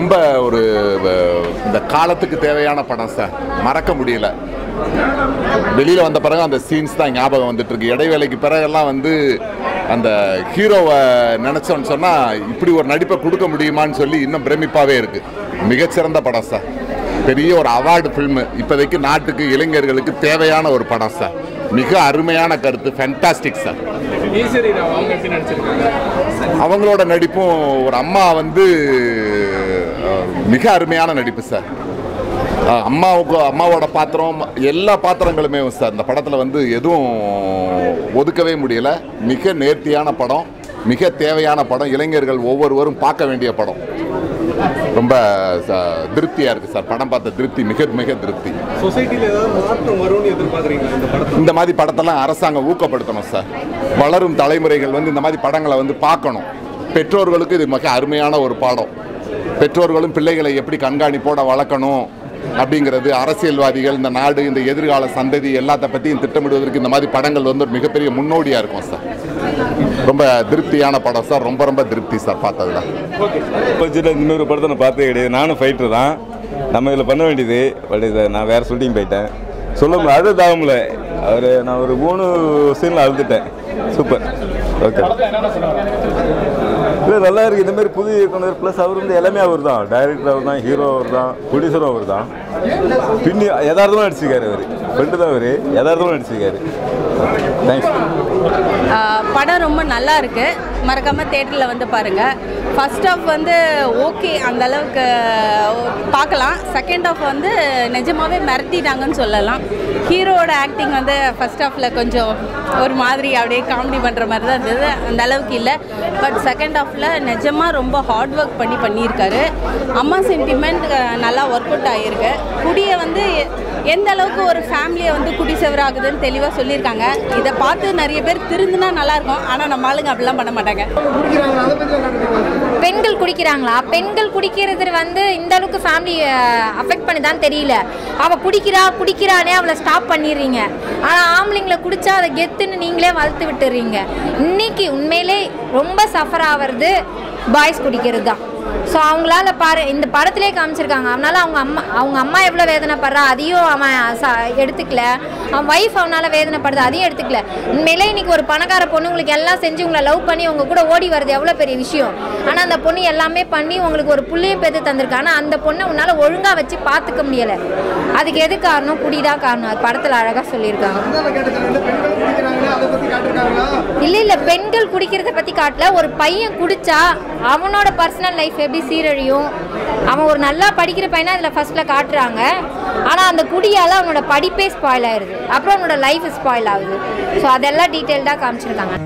ரொம்ப ஒரு இந்த காலத்துக்கு தேவையான படம் சார். மறக்க முடியல. வெளியில் வந்த பிறகு அந்த சீன்ஸ் தான் ஞாபகம் வந்துட்டு இருக்கு. இடைவேளைக்கு பிறகெல்லாம் வந்து அந்த ஹீரோவை நினச்சோன்னு சொன்னால் இப்படி ஒரு நடிப்பை கொடுக்க முடியுமான்னு சொல்லி இன்னும் பிரமிப்பாகவே இருக்கு. மிகச்சிறந்த படம் சார். பெரிய ஒரு அவார்டு ஃபில்மு இப்போதைக்கு நாட்டுக்கு இளைஞர்களுக்கு தேவையான ஒரு படம் சார். மிக அருமையான கருத்து. Fantastic sir. அவங்களோட நடிப்பும் ஒரு அம்மா வந்து மிக அருமையான நடிப்பு சார். அம்மாவுக்கு அம்மாவோட பாத்திரம் எல்லா பாத்திரங்களுமே சார் இந்த படத்தில் வந்து எதுவும் ஒதுக்கவே முடியல. மிக நேர்த்தியான படம் மிக தேவையான படம் இளைஞர்கள் ஒவ்வொருவரும் பார்க்க வேண்டிய படம். ரொம்ப ச- திருப்தியா இருக்கு சார் படம் பார்த்த திருப்தி மிக மிக திருப்தி. இந்த மாதிரி படத்தெல்லாம் அரசாங்கம் ஊக்கப்படுத்தணும் சார். வளரும் தலைமுறைகள் வந்து இந்த மாதிரி படங்களை வந்து பார்க்கணும். பெற்றோர்களுக்கு இது மிக அருமையான ஒரு பாடம். பெற்றோர்களும் பிள்ளைகளை எப்படி கண்காணிப்போட வளர்க்கணும் அப்படிங்கிறது அரசியல்வாதிகள் இந்த நாடு இந்த எதிர்கால சந்ததி எல்லாத்த பற்றியும் திட்டமிடுவதற்கு இந்த மாதிரி படங்கள் வந்து ஒரு மிகப்பெரிய முன்னோடியாக இருக்கும் சார். ரொம்ப திருப்தியான படம் சார். ரொம்ப ரொம்ப திருப்தி சார் பார்த்ததுல. பட்ஜெட்டில் இன்னொரு படத்தை நான் பார்த்தே கிடையாது. நானும் ஃபைட்டர் தான். நம்ம இதில் பண்ண வேண்டியது பட் இதை நான் வேறு ஷூட்டிங் போயிட்டேன். சொல்ல முடியல அழுது தாகமில்ல அவர் நான் ஒரு மூணு சீனில் அழுதுட்டேன். சூப்பர் ஓகே இல்லை நல்லா இருக்குது இந்த மாதிரி புது இயக்குனர் ப்ளஸ் அவர் வந்து எல்லாமே அவர் தான் டைரக்டர் அவர் தான் ஹீரோ அவர் தான் ப்ரொடியூசரும் அவர் தான் பின்னி யதார்த்தமாக நடிச்சிருக்காரு அவர். ஃப்ரெண்டு தான் அவர். யதார்த்தமாக நடிச்சிருக்காரு. தேங்க்ஸ் படம் ரொம்ப நல்லா இருக்கு. மறக்காம தேட்டரில் வந்து பாருங்க. ஃபர்ஸ்ட் ஆஃப் வந்து ஓகே அந்த அளவுக்கு பார்க்கலாம். செகண்ட் ஆஃப் வந்து நிஜமாவே மிரட்டிட்டாங்கன்னு சொல்லலாம். ஹீரோவோட ஆக்டிங் வந்து ஃபர்ஸ்ட் ஹாஃபில் கொஞ்சம் ஒரு மாதிரி அப்படியே காமெடி பண்ணுற மாதிரி தான் இருந்தது. அந்த அளவுக்கு இல்லை. பட் செகண்ட் ஹாஃபில் நிஜமாக ரொம்ப ஹார்ட் ஒர்க் பண்ணி பண்ணியிருக்காரு. அம்மா சென்டிமெண்ட் நல்லா ஒர்க் அவுட் ஆகியிருக்கு குடியை வந்து எந்த அளவுக்கு ஒரு ஃபேமிலியை வந்து குடி செவராகுதுன்னு தெளிவாக சொல்லியிருக்காங்க. இதை பார்த்து நிறைய பேர் திருந்துனா நல்லா இருக்கும் ஆனால் நம்ம ஆளுங்க அப்படிலாம் பண்ண மாட்டாங்க. பெண்கள் குடிக்கிறாங்களா? பெண்கள் குடிக்கிறது வந்து இந்த அளவுக்கு ஃபேமிலி அஃபெக்ட் பண்ணுதான்னு தெரியல. அவள் குடிக்கிறா குடிக்கிறானே அவளை ஸ்டாப் பண்ணிடுறீங்க. ஆனால் ஆம்பளைங்களை குடிச்சா அதை கெத்துன்னு நீங்களே வளர்த்து விட்டுறீங்க. இன்னைக்கு உண்மையிலே ரொம்ப சஃபர் ஆகிறது பாய்ஸ் குடிக்கிறது தான் ஸோ அவங்களால பாரு இந்த படத்திலே காமிச்சிருக்காங்க. அவனால அவங்க அம்மா அவங்க அம்மா எவ்வளோ வேதனைப்படுறா அதையும் அவன் ச எடுத்துக்கல. அவன் ஒய்ஃப் அவனால் வேதனைப்படுது அதையும் எடுத்துக்கல. உண்மையிலே இன்னைக்கு ஒரு பணக்கார பொண்ணு உங்களுக்கு எல்லாம் செஞ்சு உங்களை லவ் பண்ணி உங்க கூட ஓடி வருது எவ்வளோ பெரிய விஷயம். ஆனால் அந்த பொண்ணு எல்லாமே பண்ணி உங்களுக்கு ஒரு புள்ளியும் பெற்று தந்திருக்கு. ஆனால் அந்த பொண்ணை உன்னால் ஒழுங்காக வச்சு பார்த்துக்க முடியலை. அதுக்கு எது காரணம்? குடிதான் காரணம். அது படத்தில் அழகாக சொல்லியிருக்காங்க. இல்ல இல்ல பெண்கள் குடிக்கிறத பத்தி காட்டல. ஒரு பையன் குடிச்சா அவனோட பர்சனல் லைஃப் எப்படி சீரழியும்? அவன் ஒரு நல்லா படிக்கிற பையனா அதுல ஃபர்ஸ்ட்ல காட்டுறாங்க. ஆனா அந்த குடியால அவனோட படிப்பே ஸ்பாயில் ஆயிருது. அப்புறம் அவனோட லைஃப் ஸ்பாயில் ஆகுது. ஸோ அதெல்லாம் டீட்டெயில்டாக காமிச்சிருக்காங்க.